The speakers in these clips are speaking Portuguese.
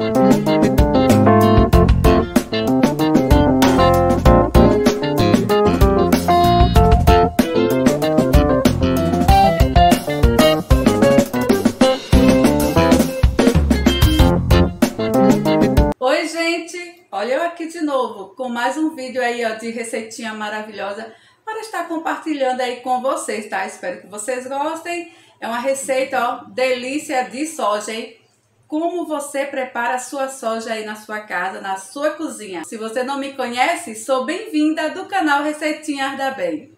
Oi, gente! Olha eu aqui de novo com mais um vídeo aí de receitinha maravilhosa para estar compartilhando aí com vocês, tá? Espero que vocês gostem. É uma receita, ó, delícia de soja, hein? Como você prepara a sua soja aí na sua casa, na sua cozinha. Se você não me conhece, sou bem-vinda do canal Receitinhas da Bem.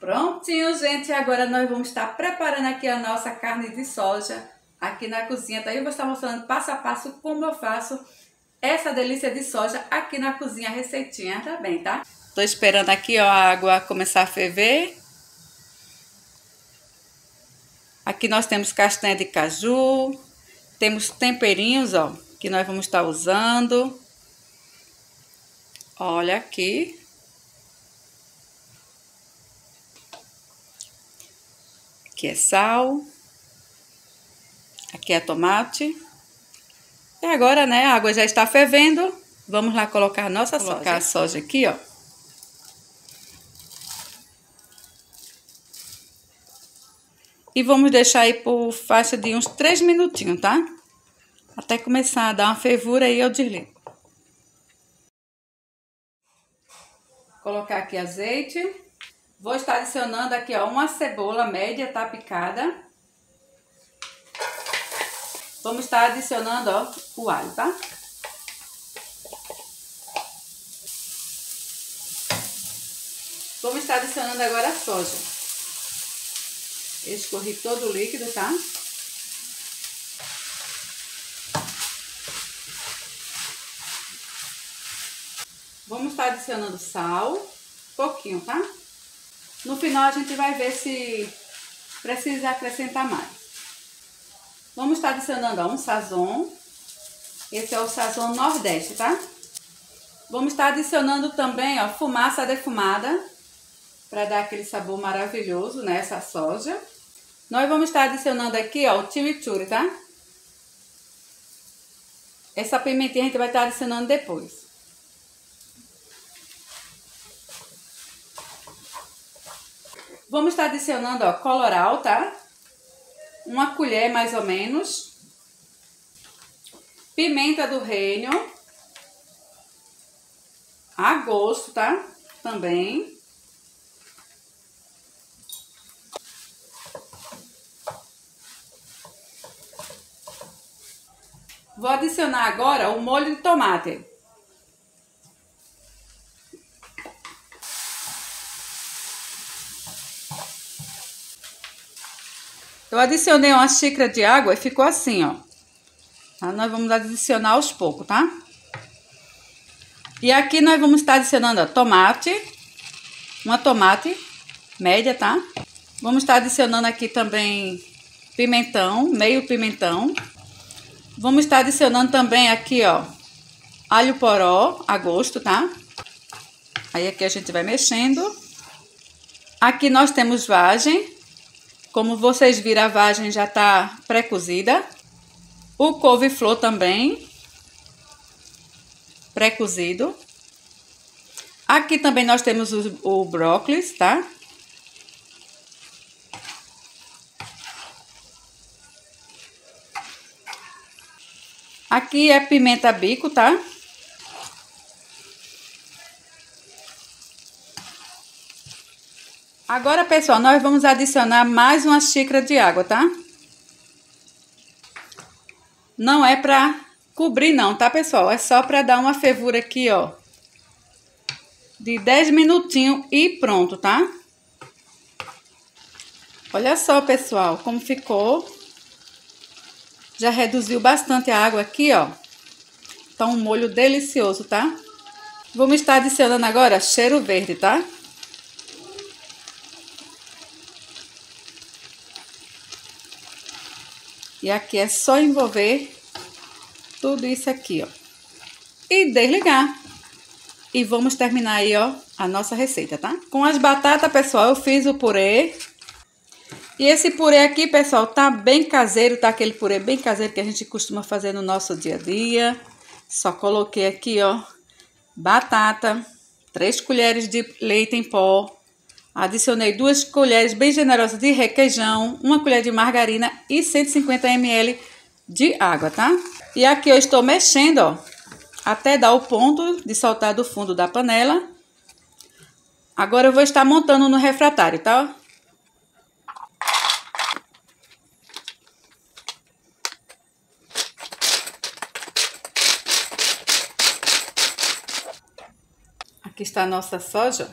Prontinho, gente. Agora nós vamos estar preparando aqui a nossa carne de soja aqui na cozinha. Daí tá? eu vou estar mostrando passo a passo como eu faço essa delícia de soja aqui na cozinha, receitinha também, tá? Tô esperando aqui, ó, a água começar a ferver. Aqui nós temos castanha de caju, temos temperinhos, ó, que nós vamos estar usando. Olha aqui. Aqui é sal. Aqui é tomate. E agora, né, a água já está fervendo. Vamos lá colocar a nossa colocar soja. Colocar a soja aqui, ó. E vamos deixar aí por faixa de uns 3 minutinhos, tá? Até começar a dar uma fervura aí eu desligo. Colocar aqui azeite. Vou estar adicionando aqui, ó, uma cebola média, tá, picada. Vamos estar adicionando, ó, o alho, tá? Vamos estar adicionando agora a soja. Escorri todo o líquido, tá? Vamos estar adicionando sal, pouquinho, tá? No final a gente vai ver se precisa acrescentar mais. Vamos estar adicionando ó, um sazon. Esse é o sazon nordeste, tá? Vamos estar adicionando também, ó, fumaça defumada. Para dar aquele sabor maravilhoso nessa soja. Nós vamos estar adicionando aqui, ó, o chimichurri, tá? Essa pimentinha a gente vai estar adicionando depois. Vamos estar adicionando, ó, coloral, tá? Uma colher, mais ou menos. Pimenta do reino. A gosto, tá? Também. Vou adicionar agora o molho de tomate. Eu adicionei uma xícara de água e ficou assim, ó. Tá? Nós vamos adicionar aos poucos, tá? E aqui nós vamos estar adicionando ó, tomate, uma tomate média, tá? Vamos estar adicionando aqui também pimentão, meio pimentão. Vamos estar adicionando também aqui, ó, alho poró a gosto, tá? Aí aqui a gente vai mexendo. Aqui nós temos vagem, como vocês viram, a vagem já está pré-cozida. O couve-flor também, pré-cozido. Aqui também nós temos o, o brócolis, tá? Aqui é pimenta bico, tá? Agora, pessoal, nós vamos adicionar mais uma xícara de água, tá? Não é pra cobrir não, tá, pessoal? É só pra dar uma fervura aqui, ó. De 10 minutinhos e pronto, tá? Olha só, pessoal, como ficou. Já reduziu bastante a água aqui, ó. Tá um molho delicioso, tá? Vamos estar adicionando agora cheiro verde, tá? E aqui é só envolver tudo isso aqui, ó. E desligar. E vamos terminar aí, ó, a nossa receita, tá? Com as batatas, pessoal, eu fiz o purê. E esse purê aqui, pessoal, tá bem caseiro, tá aquele purê bem caseiro que a gente costuma fazer no nosso dia a dia. Só coloquei aqui, ó, batata, três colheres de leite em pó, adicionei duas colheres bem generosas de requeijão, uma colher de margarina e 150 ml de água, tá? E aqui eu estou mexendo, ó, até dar o ponto de soltar do fundo da panela. Agora eu vou estar montando no refratário, tá? Aqui está a nossa soja.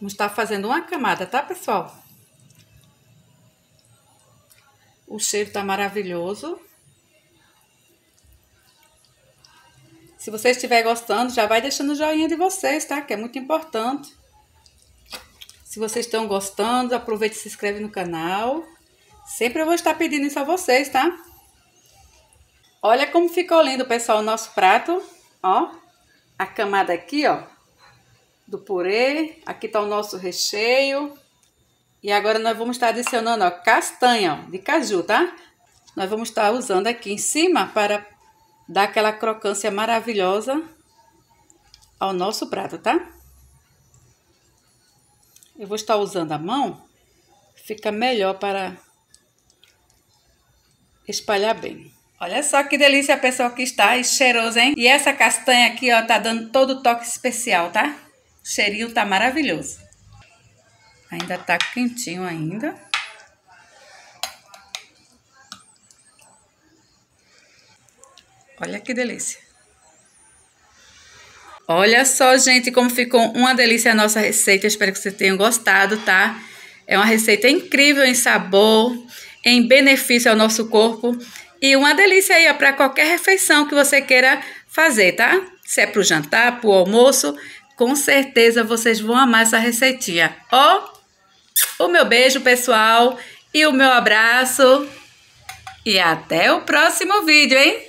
Vamos estar fazendo uma camada, tá, pessoal? O cheiro tá maravilhoso. Se você estiver gostando, já vai deixando o joinha de vocês, tá? Que é muito importante. Se vocês estão gostando, aproveite e se inscreve no canal. Sempre eu vou estar pedindo isso a vocês, tá? Olha como ficou lindo, pessoal, o nosso prato. Ó, a camada aqui, ó, do purê. Aqui tá o nosso recheio. E agora nós vamos estar adicionando, ó, castanha, ó, de caju, tá? Nós vamos estar usando aqui em cima para dar aquela crocância maravilhosa ao nosso prato, tá? Eu vou estar usando a mão, fica melhor para espalhar bem. Olha só que delícia, pessoal, que está e cheiroso, hein? E essa castanha aqui, ó, tá dando todo o toque especial, tá? O cheirinho tá maravilhoso. Ainda tá quentinho ainda. Olha que delícia. Olha só, gente, como ficou uma delícia a nossa receita. espero que vocês tenham gostado, tá? É uma receita incrível em sabor, em benefício ao nosso corpo e uma delícia aí para qualquer refeição que você queira fazer, tá? Se é para o jantar, para o almoço, com certeza vocês vão amar essa receitinha. Ó, o meu beijo, pessoal, e o meu abraço. E até o próximo vídeo, hein?